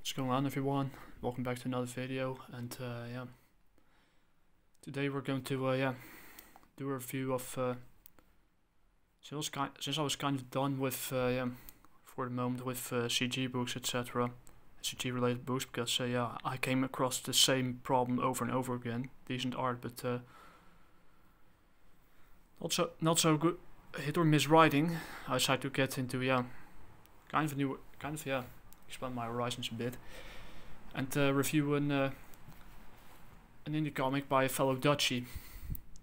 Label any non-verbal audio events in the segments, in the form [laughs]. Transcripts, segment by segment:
What's going on everyone? Welcome back to another video and uh, yeah. Today we're going to uh, yeah do a review of uh, since, kind, since I was kind of done with uh, yeah for the moment with uh, CG books etc CG related books because uh, yeah I came across the same problem over and over again. Decent art but uh, not so not so good hit or miss writing. I decided to get into yeah kind of new kind of yeah expand my horizons a bit and uh, review an uh, an indie comic by a fellow Dutchie.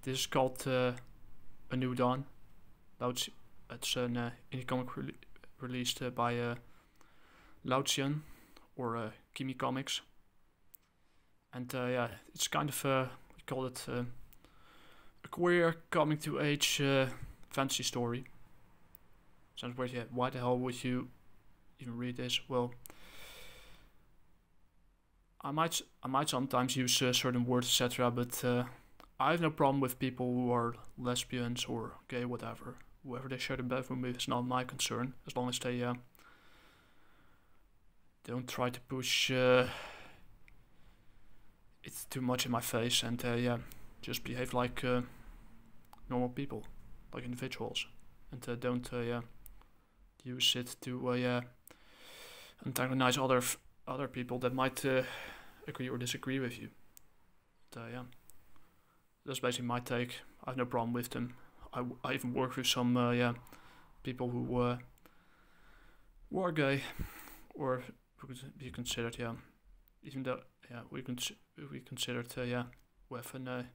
This is called uh, A New Dawn. That's it's an uh, indie comic re released uh, by uh, Loudcyan or uh, Kimmicomics. And uh, yeah, it's kind of uh, we call it uh, a queer coming to age uh, fantasy story. Sounds weird, yeah. Why the hell would you even read this? Well, I might I might sometimes use uh, certain words etc. But uh, I have no problem with people who are lesbians or gay, whatever. Whoever they share the bedroom with is not my concern, as long as they uh, don't try to push uh, it too much in my face and uh, yeah, just behave like uh, normal people, like individuals, and don't yeah use it to yeah antagonize other other people that might uh, agree or disagree with you. But, uh, yeah, that's basically my take. I have no problem with them. I, I even work with some uh, yeah people who uh, who are gay or who could be considered yeah even though yeah we can we considered uh, yeah we have a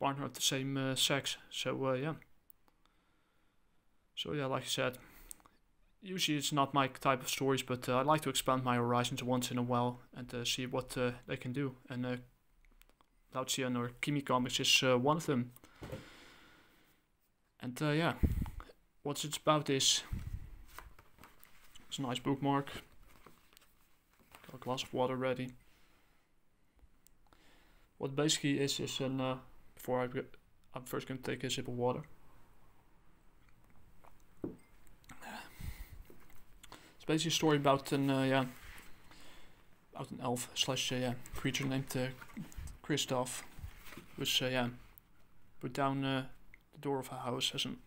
partner of the same uh, sex. So yeah. So yeah, like I said, usually it's not my type of stories, but uh, I like to expand my horizons once in a while and uh, see what uh, they can do. And uh, Loudcyan or Kimmicomics is uh, one of them. And uh, yeah, what it's about is it's a nice bookmark. Got a glass of water ready. What basically is is an uh, before I I'm first to take a sip of water. Basically a story about an uh, yeah about an elf slash uh, yeah creature named uh, Christophe, was uh, yeah put down uh, the door of a house as an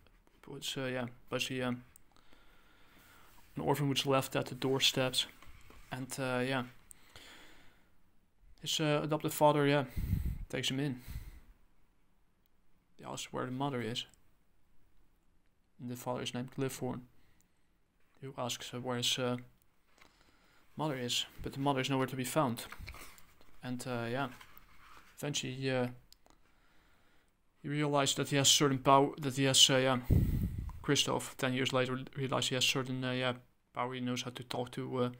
was uh, yeah basically um, an orphan was left at the doorsteps, and uh, yeah his uh, adopted father yeah takes him in. He asks where the mother is. And the father is named Cliffhorn who asks uh, where his uh, mother is, but the mother is nowhere to be found. And uh, yeah, eventually he, uh, he realized that he has certain power, that he has, uh, yeah, Christophe, 10 years later, realized he has certain, uh, yeah, power, he knows how to talk to, uh,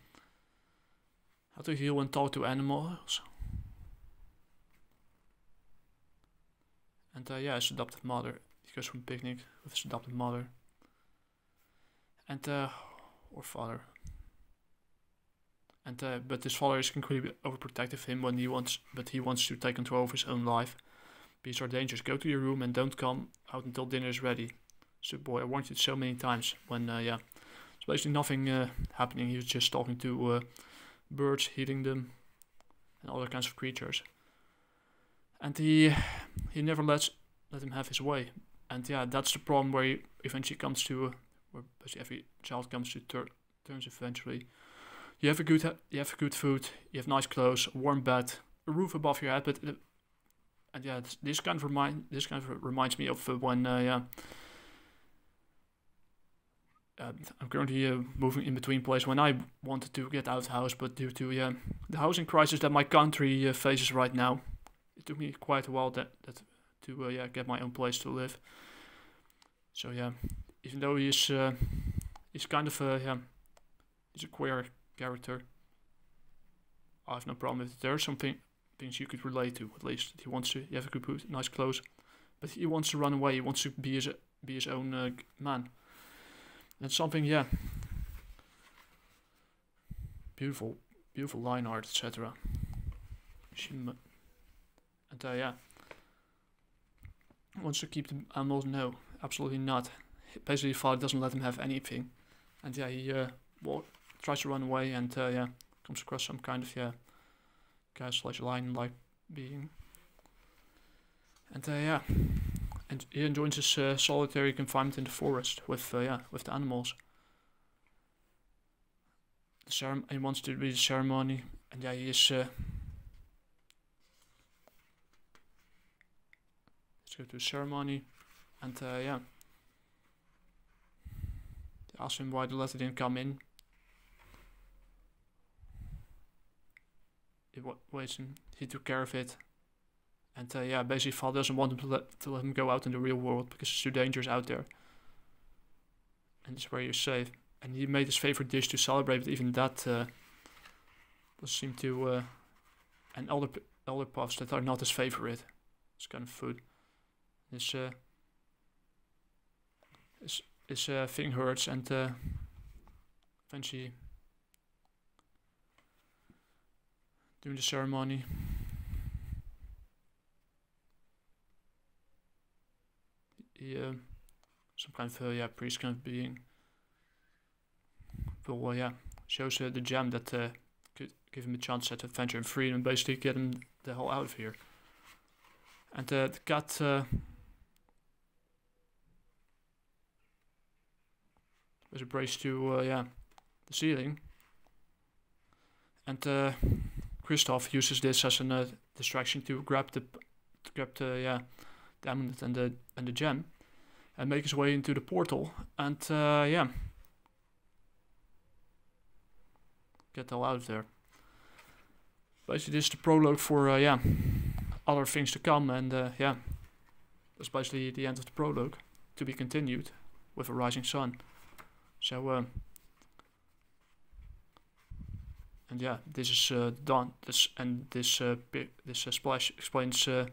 how to heal and talk to animals. And uh, yeah, his adopted mother, he goes from picnic with his adopted mother. And or father. And uh, but his father is incredibly overprotective him when he wants, but he wants to take control of his own life. Beasts are dangerous. Go to your room and don't come out until dinner is ready. So boy, I warned you so many times. When uh, yeah, it's basically nothing uh, happening. He was just talking to uh, birds, healing them, and other kinds of creatures. And he he never lets let him have his way. And yeah, that's the problem where he eventually comes to where basically every child comes to ter terms eventually. You have a good ha- you have good food, you have nice clothes, warm bed, a roof above your head, but uh, and yeah, this kind of remind this kind of reminds me of uh, when uh, yeah. Uh, I'm currently uh, moving in between places when I wanted to get out of house, but due to yeah, the housing crisis that my country uh, faces right now, it took me quite a while that, that to uh, yeah get my own place to live. So yeah, even though he's uh, he's kind of a yeah, he's a queer character. I have no problem with it. There are some thing, things you could relate to at least. He wants to he have a good food, nice clothes, but he wants to run away. He wants to be his be his own uh, man. And something yeah, beautiful, beautiful line art, etc. And uh, yeah, wants to keep the animals. No, absolutely not basically father doesn't let him have anything, and yeah, he uh, tries to run away, and uh, yeah, comes across some kind of yeah cat slash lion like being. And uh, yeah, and he enjoys his uh, solitary confinement in the forest with uh, yeah with the animals. The cerem- he wants to be the ceremony, and yeah, he is. Uh, go to ceremony, and uh, yeah. They ask him why the letter didn't come in. It wa- waits him. He took care of it. And uh, yeah, basically, father doesn't want him to let, to let him go out in the real world because it's too dangerous out there. And it's where you're safe. And he made his favorite dish to celebrate, but even that uh, does seem to. Uh, and other other puffs that are not his favorite. It's kind of food. His uh, his his uh, thing hurts, and uh, eventually during the ceremony. He, uh, some kind of uh, yeah priest kind of being. Will uh, yeah shows uh, the gem that uh, could give him a chance at adventure and freedom, basically get him the hell out of here. And uh, the cat. Uh, was a brace to uh, yeah the ceiling. And uh, Christophe uses this as a uh, distraction to grab the to grab the yeah the amulet and the and the gem, and make his way into the portal. And uh, yeah, get the hell out of there. Basically, this is the prologue for uh, yeah other things to come, and uh, yeah, that's basically the end of the prologue. To be continued with a rising sun. So. Uh, and yeah, this is uh, done. This and this uh, this uh, splash explains uh,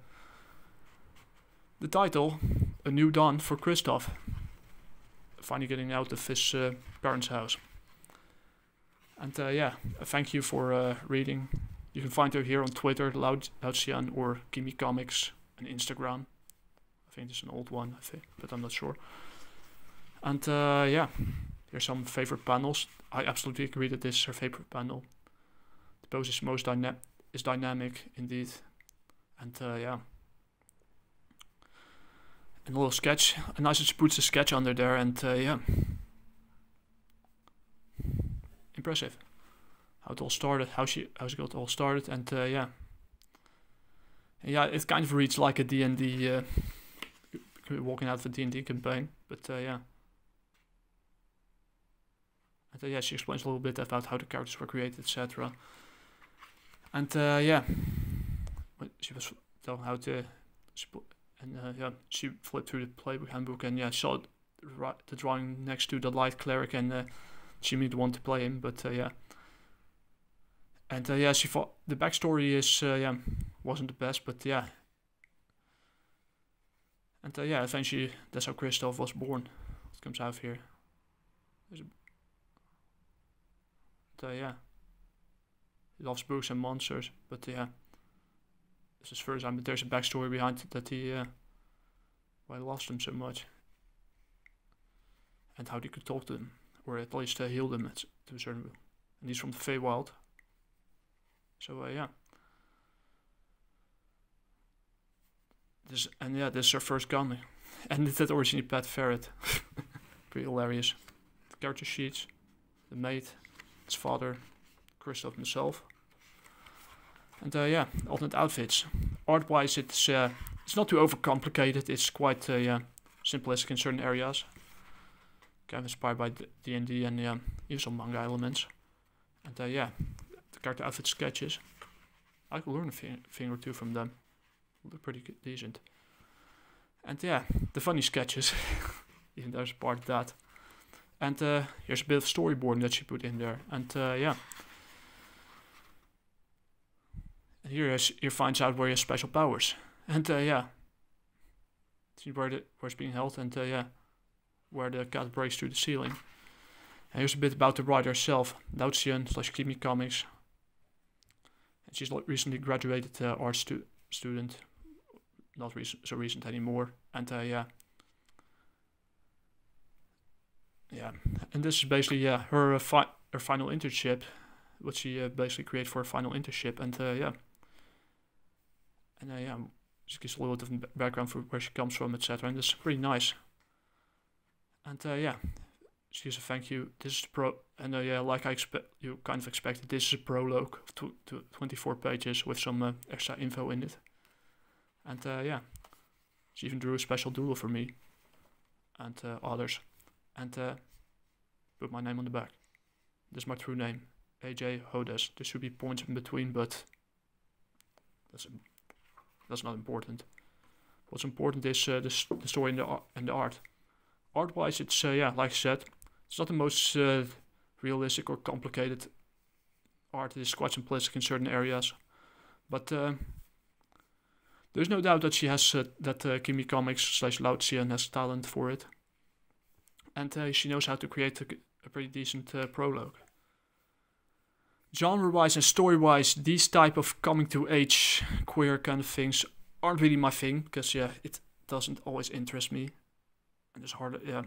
the title, "A New Dawn" for Christophe. Finally getting out of his uh, parents' house. And yeah, thank you for reading. You can find her here on Twitter, Loud or Kimmicomics, and Instagram. I think it's an old one, I think, but I'm not sure. And uh, yeah, here's some favorite panels. I absolutely agree that this is her favorite panel the pose is most dyna- is dynamic indeed, and uh, yeah, and a little sketch. And that she puts a sketch under there, and uh, yeah, impressive. How it all started, how she how she got all started, and uh, yeah, and yeah, it kind of reads like a D and D. Uh, walking out of a D&D campaign, but uh, yeah. And uh, yeah, she explains a little bit about how the characters were created, etc. And uh, yeah, she was telling how to, and uh, yeah, she flipped through the playbook handbook and yeah, saw the, drawing next to the light cleric and uh, she made one to play him, but uh, yeah. And uh, yeah, she thought the backstory is uh, yeah wasn't the best, but yeah. And yeah, eventually that's how Christophe was born. It comes out here. There's a, uh, yeah. He loves books and monsters, but yeah, this is first time. But there's a backstory behind that he, uh, why he lost them so much, and how he could talk to them, or at least uh, heal them at, to a certain. And he's from the Feywild. So uh, yeah. This and yeah, this is her first gun, [laughs] and it's that originally pet ferret. [laughs] Pretty hilarious. The character sheets, the mate, father, Christophe himself. And uh, yeah, alternate outfits. Art wise, it's uh, it's not too overcomplicated. It's quite uh, yeah, simplistic in certain areas. Kind of inspired by D and yeah, even some manga elements. And uh, yeah, the character outfit sketches. I could learn a thing, thing or two from them. They're pretty decent. And yeah, the funny sketches. [laughs] even there's part of that. And uh, here's a bit of storyboarding that she put in there. And uh, yeah. And here is, finds out where he has special powers. And uh, yeah. See where, the, where it's being held and yeah. Where the cat breaks through the ceiling. And here's a bit about the writer herself. Loudcyan slash Kimmicomics. And she's recently graduated uh, art stu- student. Not so recent anymore. And uh, yeah. Yeah, and this is basically yeah her fi- her final internship what she uh, basically created for a final internship, and uh, yeah, and uh, yeah, she gives a little bit of background for where she comes from, etc. And it's pretty nice. And yeah, she gives a thank you. This is the pro, and yeah, like I expect, you kind of expected. This is a prologue of tw- tw- 24 pages with some extra info in it. And yeah, she even drew a special doodle for me and others, and uh, put my name on the back. This is my true name, AJ Hodes. There should be points in between, but that's that's not important. What's important is uh, the, the story and the, and the art. Art-wise, it's uh, yeah, like I said, it's not the most uh, realistic or complicated art. It is quite simplistic in certain areas, but uh, there's no doubt that she has uh, that uh, Kimmicomics slash Loudcyan has talent for it, and uh, she knows how to create a, a pretty decent uh, prologue. Genre-wise and story-wise, these type of coming-to-age queer kind of things aren't really my thing because yeah, it doesn't always interest me, and it's hard. Yeah,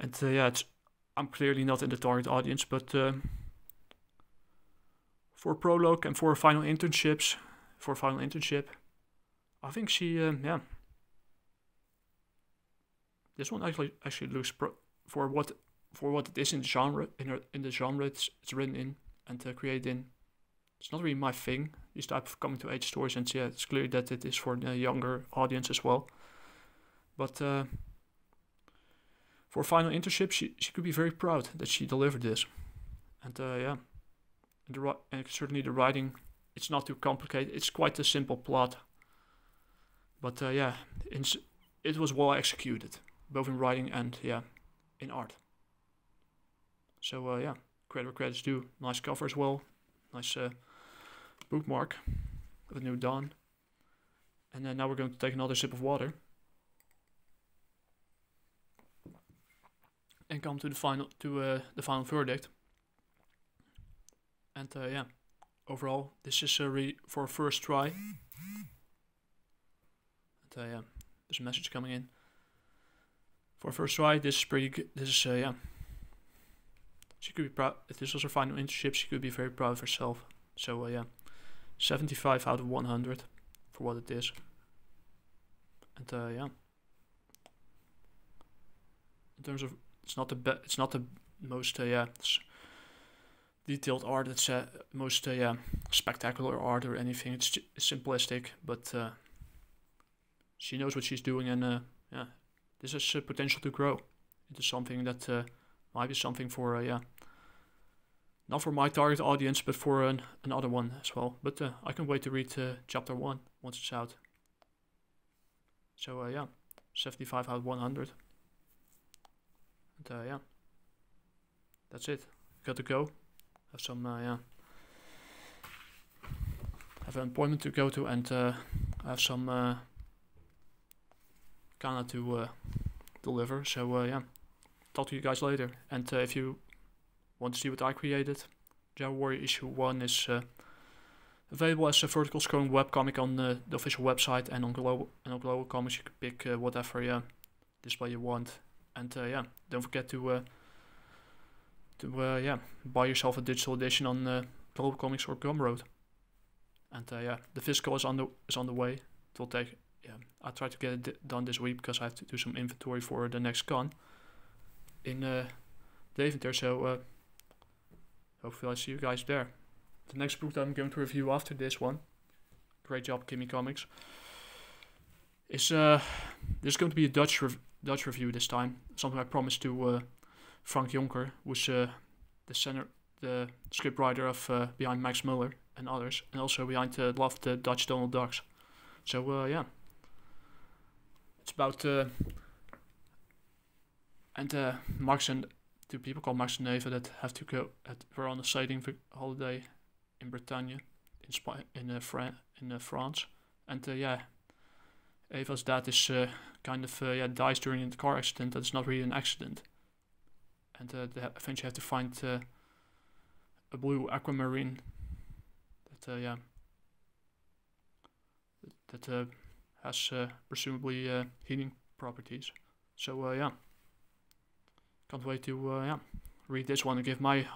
and uh, yeah, I'm clearly not in the target audience, but uh, for prologue and for final internships, for final internship, I think she um, yeah. This one actually actually looks for what for what it is in the genre in in the genre it's, it's written in and uh, created in. It's not really my thing. These type of coming to age stories, and yeah, it's clear that it is for the younger audience as well. But uh, for final internship, she she could be very proud that she delivered this, and uh, yeah, and, the, and certainly the writing. It's not too complicated. It's quite a simple plot. But uh, yeah, it was well executed, both in writing and yeah, in art. So uh, yeah, credit where credit's due. Nice cover as well. Nice uh, bookmark of a New Dawn. And then now we're going to take another sip of water. And come to the final to uh, the final verdict. And uh, yeah, overall, this is a re for a first try. And uh, yeah, there's a message coming in. For first try, this is pretty good. This is uh, yeah. She could be proud. If this was her final internship, she could be very proud of herself. So uh, yeah, 75 out of 100 for what it is. And uh, yeah, in terms of it's not the be- it's not the most uh, yeah detailed art. It's uh, most uh, yeah spectacular art or anything. It's j- simplistic, but uh, she knows what she's doing, and uh, yeah, this has potential to grow into something that uh, might be something for uh, yeah. Not for my target audience, but for an, another one as well. But uh, I can wait to read chapter one once it's out. So yeah, 75 out of 100. And yeah, that's it. Got to go. Have some yeah. Have an appointment to go to and uh, have some uh, kana to uh, deliver. So uh, yeah, talk to you guys later. And uh, if you want to see what I created, Java Warrior issue one is uh, available as a vertical scrolling webcomic on uh, the official website and on global and on global comics. You can pick uh, whatever yeah display you want. And yeah, don't forget to to yeah buy yourself a digital edition on Global Comics or Gumroad. And yeah, the physical is on the is on the way. It will take yeah. I try to get it done this week because I have to do some inventory for the next con in uh, Deventer. So uh, hopefully I see you guys there. The next book that I'm going to review after this one, great job, Kimmicomics, is uh, this going to be a Dutch rev- Dutch review this time. Something I promised to uh, Frank Jonker, who's uh, the center, the scriptwriter of uh, behind Max Muller and others, and also behind uh, Love the Dutch Donald Ducks. So uh, yeah, it's about uh, and uh, Max and two people called Max and Eva that have to go at were on a sailing holiday in Bretagne, in Spa- in uh, Fran- in uh, France, and uh, yeah, Eva's dad is uh, kind of uh, yeah dies during a car accident. That's not really an accident, and they eventually have to find a blue aquamarine. That yeah. That has uh, presumably uh, healing properties. So uh, yeah, can't wait to uh, yeah read this one and give my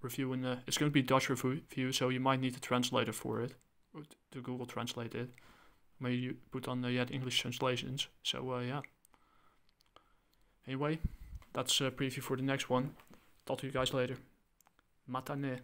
reviewing. Uh, it's going to be Dutch review, so you might need a translator for it, to Google Translate it. Maybe you put on the, the English translations. So uh, yeah. Anyway, that's a preview for the next one. Talk to you guys later. Matane.